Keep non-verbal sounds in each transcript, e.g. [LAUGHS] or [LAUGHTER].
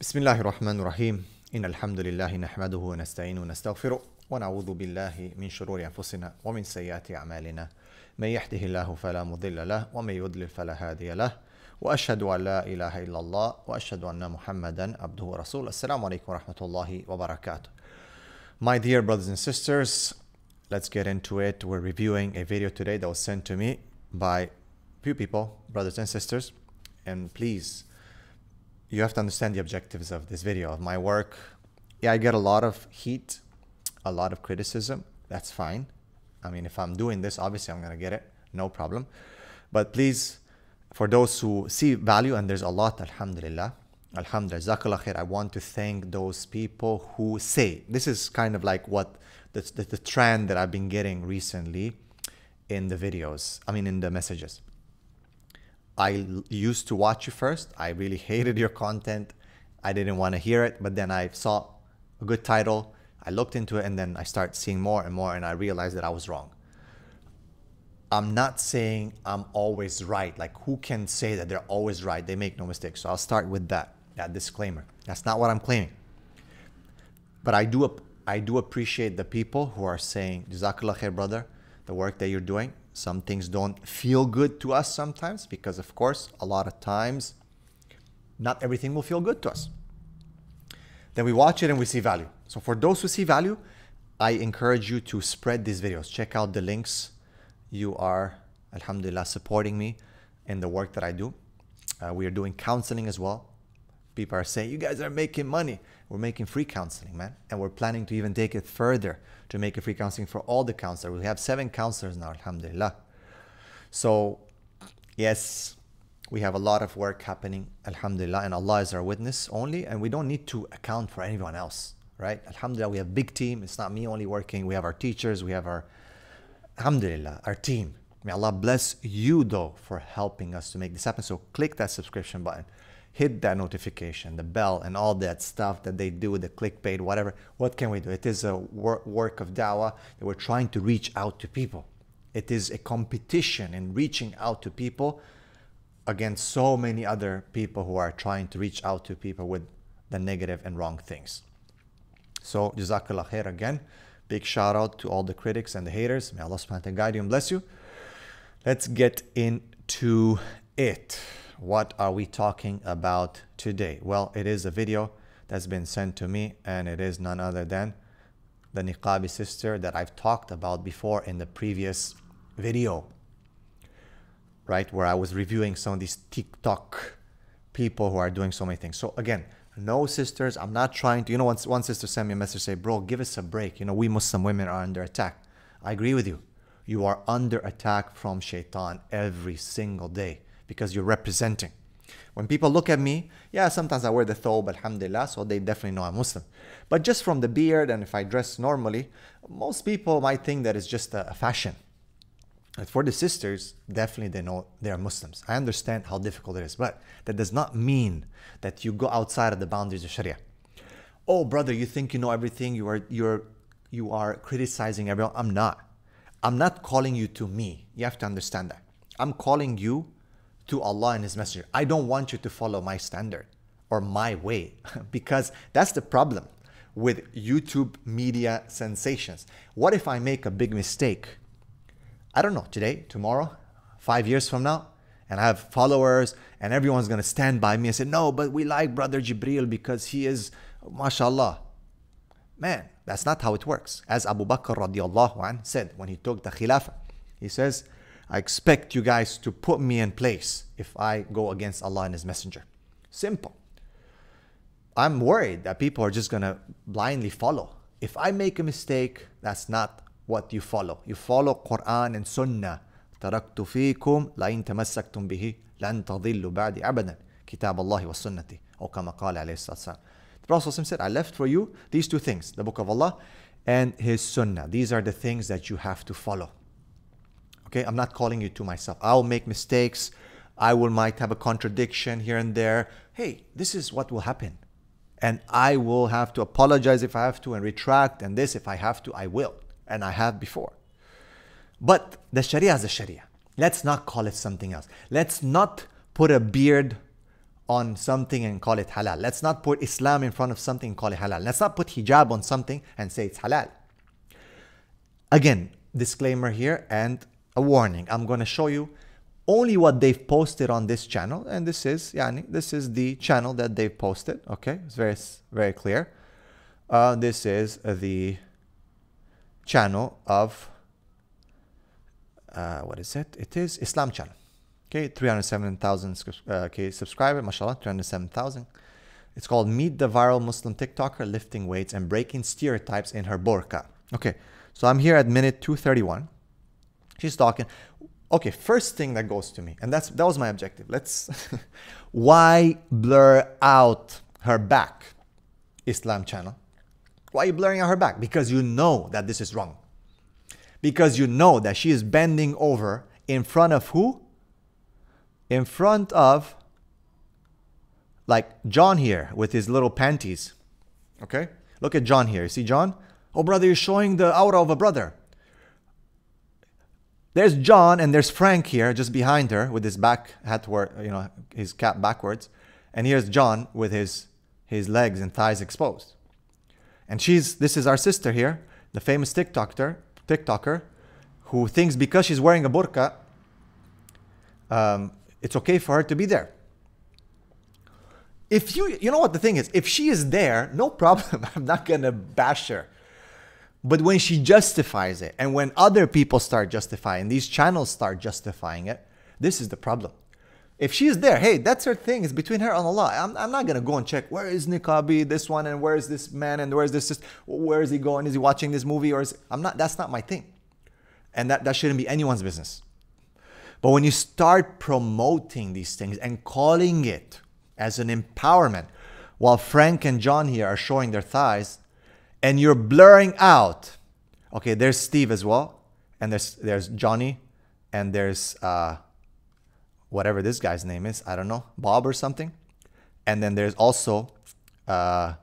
بسم الله الرحمن الرحيم. إن الحمد لله نحمده ونستعينه ونستغفره ونعوذ بالله من شرور أنفسنا ومن سيئات أعمالنا. من يهده الله فلا مضل له ومن يضلل فلا هادي له. وأشهد أن لا إله إلا الله وأشهد أن محمدا عبده ورسوله. السلام عليكم ورحمة الله وبركاته. My dear brothers and sisters, let's get into it. We're reviewing a video today that was sent to me by few people, brothers and sisters. And please, you have to understand the objectives of this video, of my work. Yeah, I get a lot of heat, a lot of criticism. That's fine. I mean, if I'm doing this, obviously I'm going to get it. No problem. But please, for those who see value, and there's a lot, alhamdulillah, alhamdulillah, I want to thank those people who say, this is kind of like what the, the, the trend that I've been getting recently in the videos, I mean, in the messages. I used to watch you first. I really [LAUGHS] hated your content. I didn't want to hear it, but then I saw a good title. I looked into it and then I started seeing more and more and I realized that I was wrong. I'm not saying I'm always right. Like who can say that they're always right? They make no mistakes. So I'll start with that, that disclaimer. That's not what I'm claiming. But I do I do appreciate the people who are saying, Jazakallah khair, brother, the work that you're doing. Some things don't feel good to us sometimes because, of course, a lot of times, not everything will feel good to us. Then we watch it and we see value. So, for those who see value, I encourage you to spread these videos. Check out the links. You are, alhamdulillah, supporting me in the work that I do. Uh, we are doing counseling as well. People are saying, You guys are making money. We're making free counseling, man. And we're planning to even take it further to make a free counseling for all the counselors. We have seven counselors now, alhamdulillah. So, yes, we have a lot of work happening, alhamdulillah, and Allah is our witness only, and we don't need to account for anyone else, right? Alhamdulillah, we have a big team. It's not me only working. We have our teachers, we have our, alhamdulillah, our team. May Allah bless you, though, for helping us to make this happen. So, click that subscription button hit that notification, the bell, and all that stuff that they do, with the clickbait, whatever. What can we do? It is a wor- work of dawah that we're trying to reach out to people. It is a competition in reaching out to people against so many other people who are trying to reach out to people with the negative and wrong things. So, Jazakallah khair again. Big shout out to all the critics and the haters. May Allah subhanahu wa ta'ala guide you and bless you. Let's get into it what are we talking about today? Well, it is a video that's been sent to me, and it is none other than the niqabi sister that I've talked about before in the previous video, right? Where I was reviewing some of these TikTok people who are doing so many things. So, again, no sisters, I'm not trying to, you know, one, one sister sent me a message say, bro, give us a break. You know, we Muslim women are under attack. I agree with you. You are under attack from shaitan every single day because you're representing. When people look at me, yeah, sometimes I wear the thobe, alhamdulillah, so they definitely know I'm Muslim. But just from the beard and if I dress normally, most people might think that it's just a fashion. And for the sisters, definitely they know they are Muslims. I understand how difficult it is, but that does not mean that you go outside of the boundaries of Sharia. Oh, brother, you think you know everything? You are you're you are criticizing everyone. I'm not. I'm not calling you to me. You have to understand that. I'm calling you to Allah and His Messenger. I don't want you to follow my standard or my way [LAUGHS] because that's the problem with YouTube media sensations. What if I make a big mistake? I don't know, today, tomorrow, five years from now, and I have followers and everyone's gonna stand by me and say, No, but we like Brother Jibril because he is, mashallah. Man, that's not how it works. As Abu Bakr radiallahu anh said when he took the Khilafah, he says, I expect you guys to put me in place if I go against Allah and His Messenger. Simple. I'm worried that people are just going to blindly follow. If I make a mistake, that's not what you follow. You follow Quran and Sunnah. تركت فيكم لئن تمسكتم به لن تضلوا بعد أبدا كتاب الله والسنة أو كما قال عليه الصلاة والسلام. The Prophet said, I left for you these two things, the Book of Allah and His Sunnah. These are the things that you have to follow. Okay, I'm not calling you to myself. I'll make mistakes. I will might have a contradiction here and there. Hey, this is what will happen. And I will have to apologize if I have to and retract and this if I have to, I will. And I have before. But the Sharia is the Sharia. Let's not call it something else. Let's not put a beard on something and call it halal. Let's not put Islam in front of something and call it halal. Let's not put hijab on something and say it's halal. Again, disclaimer here and a warning. I'm going to show you only what they've posted on this channel and this is yani, this is the channel that they've posted okay? It's very very clear. Uh, this is the channel of uh, what is it? It is Islam channel okay? 307,000 uh, okay, subscriber mashallah 307,000 it's called meet the viral Muslim TikToker lifting weights and breaking stereotypes in her burqa okay? So I'm here at minute 231 she's talking okay, first thing that goes to me, and that's that was my objective. Let's [LAUGHS] why blur out her back, Islam channel? Why are you blurring out her back? Because you know that this is wrong. Because you know that she is bending over in front of who? In front of like John here with his little panties. Okay? Look at John here. You see John? Oh brother, you're showing the aura of a brother. There's John and there's Frank here just behind her with his back hat toward, you know, his cap backwards. And here's John with his, his legs and thighs exposed. And she's, this is our sister here, the famous TikToker, TikToker, who thinks because she's wearing a burqa, um, it's okay for her to be there. If you, you know what the thing is, if she is there, no [LAUGHS] problem. I'm not gonna bash her. But when she justifies it, and when other people start justifying, these channels start justifying it, this is the problem. If she's there, hey, that's her thing. It's between her and Allah. I'm, I'm not gonna go and check where is Niqabi, this one, and where is this man, and where is this, where is he going? Is he watching this movie, or is I'm not? That's not my thing, and that that shouldn't be anyone's business. But when you start promoting these things and calling it as an empowerment, while Frank and John here are showing their thighs, and you're blurring out. Okay, there's Steve as well, and there's there's Johnny, and there's uh, whatever this guy's name is. I don't know, Bob or something. And then there's also uh,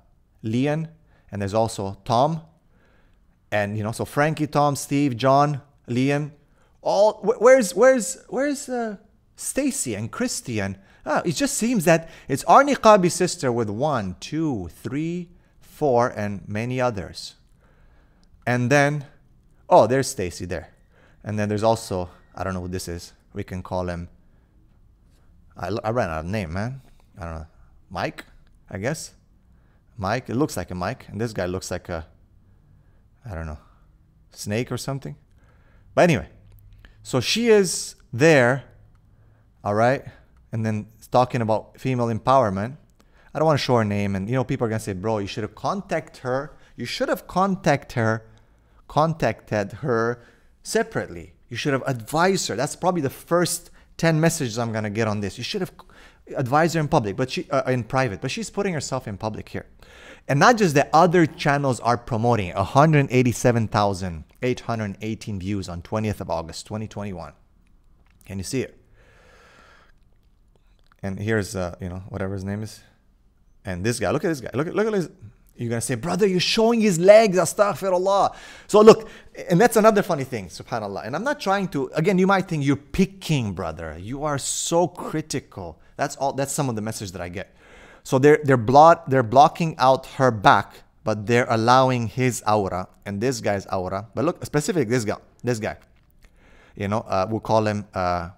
Leon, and there's also Tom, and you know, so Frankie, Tom, Steve, John, Leon, all. Where's where's where's uh, Stacy and Christy and. Ah, it just seems that it's our niqabi sister with one, two, three, four, and many others. And then, oh, there's Stacy there. And then there's also, I don't know who this is. We can call him, I, I ran out of name, man. I don't know. Mike, I guess. Mike, it looks like a Mike. And this guy looks like a, I don't know, snake or something. But anyway, so she is there, all right? And then talking about female empowerment. I don't want to show her name. And, you know, people are going to say, bro, you should have contacted her. You should have contacted her, contacted her separately. You should have advised her. That's probably the first 10 messages I'm going to get on this. You should have advised her in public, but she, uh, in private, but she's putting herself in public here. And not just that other channels are promoting 187,818 views on 20th of August, 2021. Can you see it? And here's, uh, you know, whatever his name is. And this guy, look at this guy. Look at look at this. You're gonna say, brother, you're showing his legs, astaghfirullah. So look, and that's another funny thing, subhanAllah. And I'm not trying to, again, you might think you're picking, brother. You are so critical. That's all that's some of the message that I get. So they're they're block they're blocking out her back, but they're allowing his aura and this guy's aura. But look, specific this guy, this guy. You know, uh, we'll call him uh,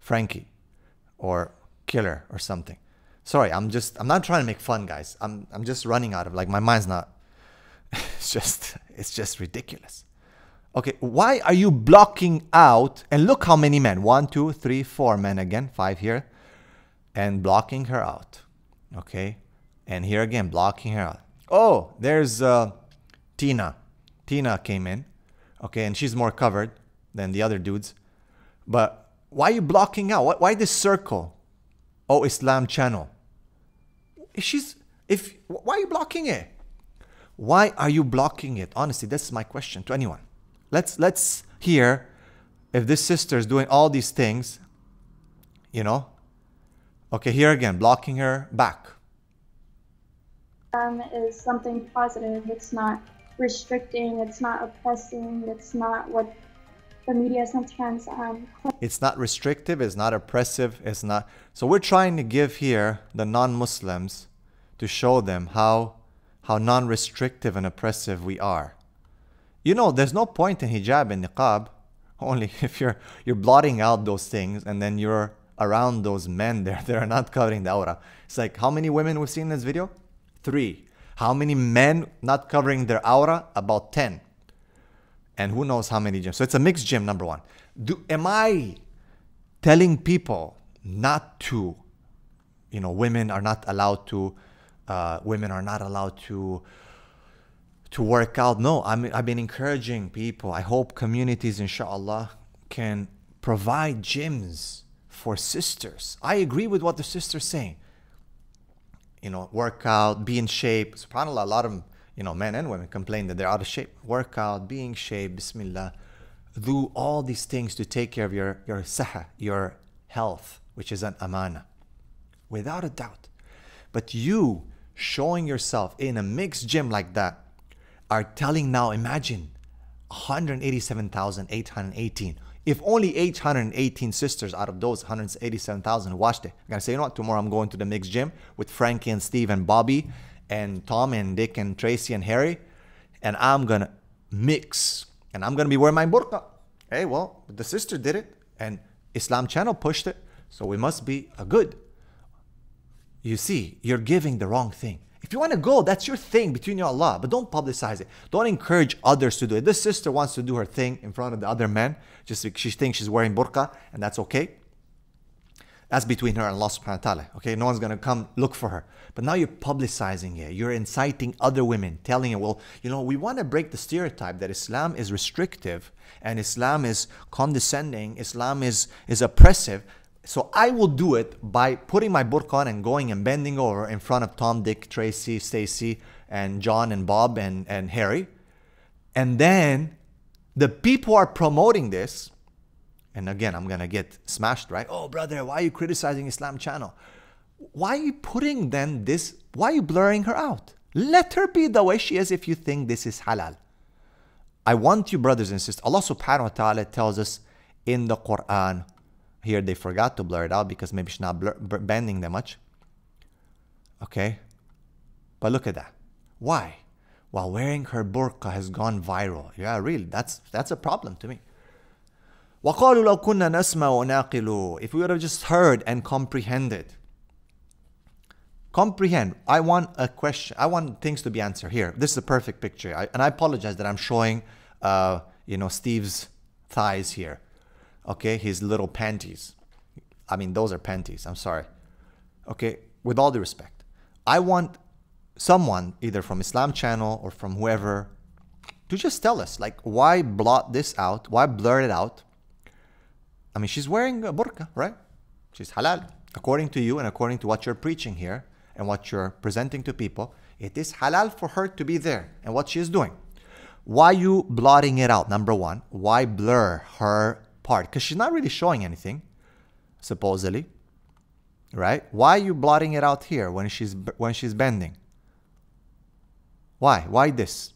Frankie or Killer or something sorry i'm just i'm not trying to make fun guys. I'm i'm just running out of like my mind's not [LAUGHS] it's just it's just ridiculous. Okay why are you blocking out and look how many men one two three four men again five here and blocking her out okay? And here again blocking her out. Oh there's uh, tina. Tina came in okay and she's more covered than the other dudes. But why are you blocking out? Why this circle? Oh islam channel she's if why are you blocking it? Why are you blocking it? Honestly, this is my question to anyone. Let's let's hear if this sister is doing all these things, you know. Okay, here again, blocking her back. Um, is something positive. It's not restricting. It's not oppressing. It's not what the media sometimes um, it's not restrictive it's not oppressive it's not so we're trying to give here the non-muslims to show them how how non-restrictive and oppressive we are. You know there's no point in hijab and niqab [LAUGHS] only if you're you're blotting out those things and then you're around those men there [LAUGHS] that are not covering the aura. It's like how many women we've seen in this video? Three. How many men not covering their aura? About 10 and who knows how many gyms. So it's a mixed gym, number one. Do am I telling people not to, you know, women are not allowed to, uh, women are not allowed to to work out? No, I'm, I've been encouraging people. I hope communities, inshallah, can provide gyms for sisters. I agree with what the sister's saying. You know, work out, be in shape. SubhanAllah, a lot of them you know, men and women complain that they're out of shape. Workout, being be shape, bismillah. Do all these things to take care of your, your saha, your health, which is an amana. Without a doubt. But you showing yourself in a mixed gym like that are telling now, imagine 187,818. If only 818 sisters out of those 187,000 watched it, I'm gonna say, you know what, tomorrow I'm going to the mixed gym with Frankie and Steve and Bobby and Tom and Dick and Tracy and Harry, and I'm gonna mix and I'm gonna be wearing my burqa. Hey, well, the sister did it and Islam Channel pushed it, so we must be a good. You see, you're giving the wrong thing. If you want to go, that's your thing between you and Allah, but don't publicize it. Don't encourage others to do it. This sister wants to do her thing in front of the other men, just because she thinks she's wearing burqa, and that's okay. That's between her and Allah subhanahu wa ta'ala. Okay, no one's gonna come look for her. But now you're publicizing it. You're inciting other women, telling them, well, you know, we want to break the stereotype that Islam is restrictive and Islam is condescending, Islam is, is oppressive. So I will do it by putting my burqa on and going and bending over in front of Tom, Dick, Tracy, Stacy, and John and Bob and, and Harry. And then the people are promoting this. And again, I'm gonna get smashed, right? Oh, brother, why are you criticizing Islam channel? why are you putting then this, why are you blurring her out? Let her be the way she is if you think this is halal. I want you, brothers and sisters. Allah subhanahu wa ta'ala tells us in the Quran, here they forgot to blur it out because maybe she's not blur, bending that much. Okay? But look at that. Why? While wearing her burqa has gone viral. Yeah, really, that's that's a problem to me. وَقَالُوا لَوْ كُنَّا نَسْمَعُ نَعْقِلُ If we would have just heard and comprehended comprehend. I want a question. I want things to be answered here. This is a perfect picture. I, and I apologize that I'm showing, uh, you know, Steve's thighs here. Okay, his little panties. I mean, those are panties. I'm sorry. Okay, with all due respect, I want someone, either from Islam Channel or from whoever, to just tell us, like, why blot this out? Why blur it out? I mean, she's wearing a burqa, right? She's halal. According to you and according to what you're preaching here, and what you're presenting to people, it is halal for her to be there and what she is doing. Why you blotting it out? Number one, why blur her part? Because she's not really showing anything, supposedly, right? Why are you blotting it out here when she's when she's bending? Why? Why this?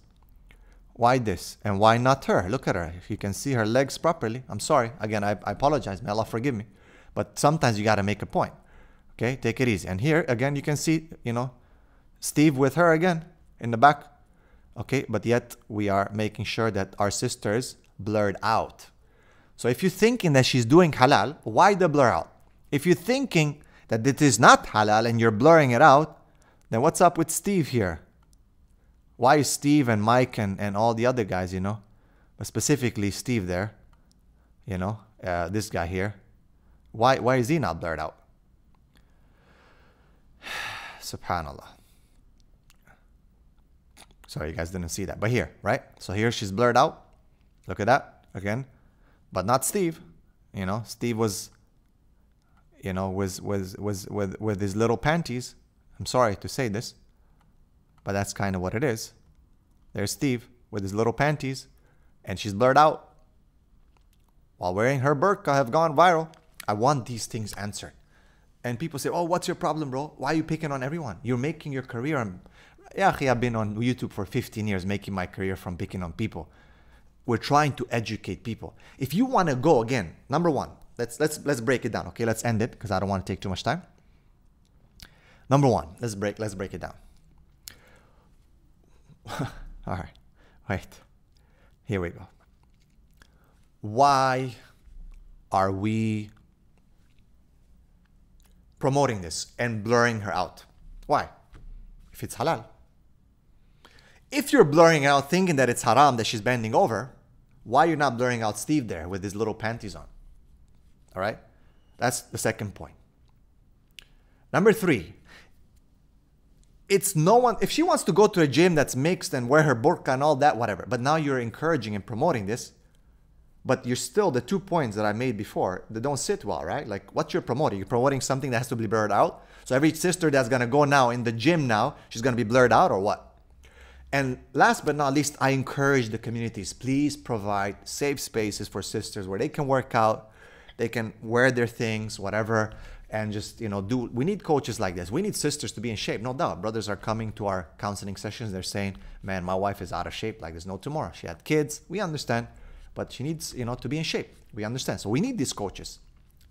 Why this? And why not her? Look at her. If you can see her legs properly. I'm sorry. Again, I, I apologize. May Allah forgive me. But sometimes you got to make a point. Okay, take it easy. And here again, you can see, you know, Steve with her again in the back. Okay, but yet we are making sure that our sisters blurred out. So if you're thinking that she's doing halal, why the blur out? If you're thinking that it is not halal and you're blurring it out, then what's up with Steve here? Why is Steve and Mike and, and all the other guys, you know, but specifically Steve there, you know, uh, this guy here, why, why is he not blurred out? [SIGHS] Subhanallah. Sorry, you guys didn't see that. But here, right? So here she's blurred out. Look at that again. But not Steve. You know, Steve was, you know, was was was with with his little panties. I'm sorry to say this, but that's kind of what it is. There's Steve with his little panties, and she's blurred out. While wearing her burqa have gone viral. I want these things answered. And people say, oh, what's your problem, bro? Why are you picking on everyone? You're making your career. On... Yeah, I've been on YouTube for 15 years making my career from picking on people. we're trying to educate people. If you want to go again, number one, let's let's let's break it down. Okay, let's end it because I don't want to take too much time. Number one, let's break let's break it down. [LAUGHS] All right, wait. Here we go. Why are we promoting this and blurring her out? Why? If it's halal. If you're blurring out thinking that it's haram that she's bending over, why you're not blurring out Steve there with his little panties on? All right? That's the second point. Number three, it's no one, if she wants to go to a gym that's mixed and wear her burqa and all that, whatever, but now you're encouraging and promoting this, but you're still the two points that I made before that don't sit well, right? Like what you're promoting, you're promoting something that has to be blurred out. So every sister that's gonna go now in the gym now, she's gonna be blurred out or what? And last but not least, I encourage the communities, please provide safe spaces for sisters where they can work out, they can wear their things, whatever, and just, you know, do. We need coaches like this. We need sisters to be in shape, no doubt. Brothers are coming to our counseling sessions. They're saying, man, my wife is out of shape like there's no tomorrow. She had kids. We understand, but she needs, you know, to be in shape. We understand. So we need these coaches.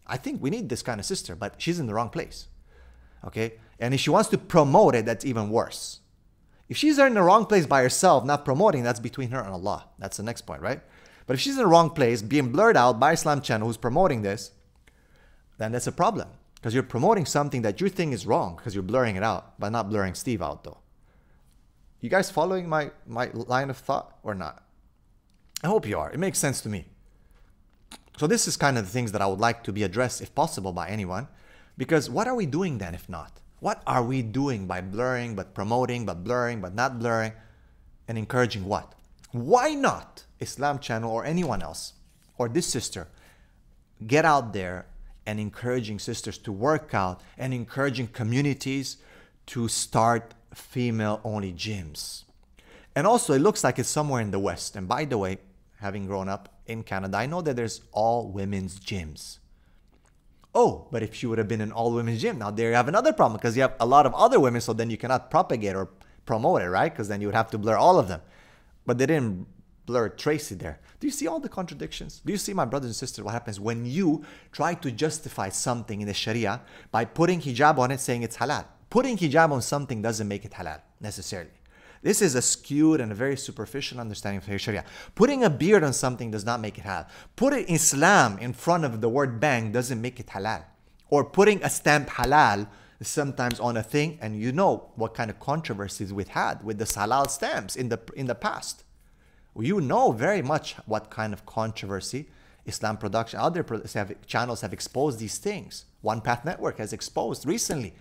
I think we need this kind of sister, but she's in the wrong place. Okay? And if she wants to promote it, that's even worse if she's in the wrong place by herself, not promoting, that's between her and Allah. That's the next point, right? But if she's in the wrong place, being blurred out by Islam channel who's promoting this, then that's a problem. Because you're promoting something that you think is wrong because you're blurring it out, but not blurring Steve out though. You guys following my, my line of thought or not? I hope you are. It makes sense to me. So this is kind of the things that I would like to be addressed if possible by anyone. Because what are we doing then if not? What are we doing by blurring, but promoting, but blurring, but not blurring, and encouraging what? Why not Islam Channel or anyone else, or this sister, get out there and encouraging sisters to work out and encouraging communities to start female only gyms? And also, it looks like it's somewhere in the West. And by the way, having grown up in Canada, I know that there's all women's gyms. Oh, but if she would have been an all women's gym, now there you have another problem because you have a lot of other women, so then you cannot propagate or promote it, right? Because then you would have to blur all of them. But they didn't blur Tracy there. Do you see all the contradictions? Do you see, my brothers and sisters, what happens when you try to justify something in the Sharia by putting hijab on it saying it's halal? Putting hijab on something doesn't make it halal necessarily. This is a skewed and a very superficial understanding of Sharia. Putting a beard on something does not make it halal. Putting Islam in front of the word bang doesn't make it halal. Or putting a stamp halal sometimes on a thing, and you know what kind of controversies we've had with the halal stamps in the in the past. You know very much what kind of controversy Islam production, other channels have exposed these things. One Path Network has exposed recently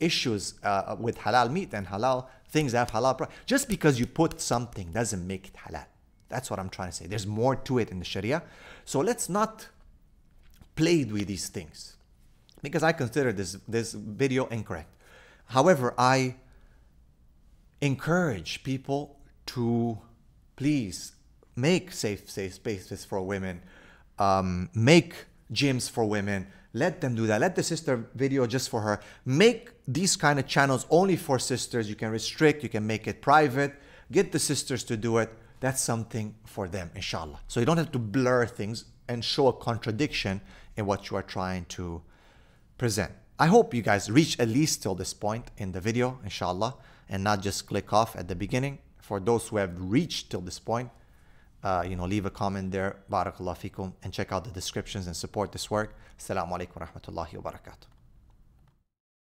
issues uh, with halal meat and halal things that have halal. Just because you put something doesn't make it halal. That's what I'm trying to say. There's more to it in the Sharia. So let's not play with these things because I consider this, this video incorrect. However, I encourage people to please make safe, safe spaces for women, um, make gyms for women, let them do that. Let the sister video just for her. Make these kind of channels only for sisters. You can restrict, you can make it private. Get the sisters to do it. That's something for them, inshallah. So you don't have to blur things and show a contradiction in what you are trying to present. I hope you guys reach at least till this point in the video, inshallah, and not just click off at the beginning. For those who have reached till this point, uh, you know, leave a comment there. Barakallah fikum. And check out the descriptions and support this work. Assalamu alaikum wa rahmatullahi.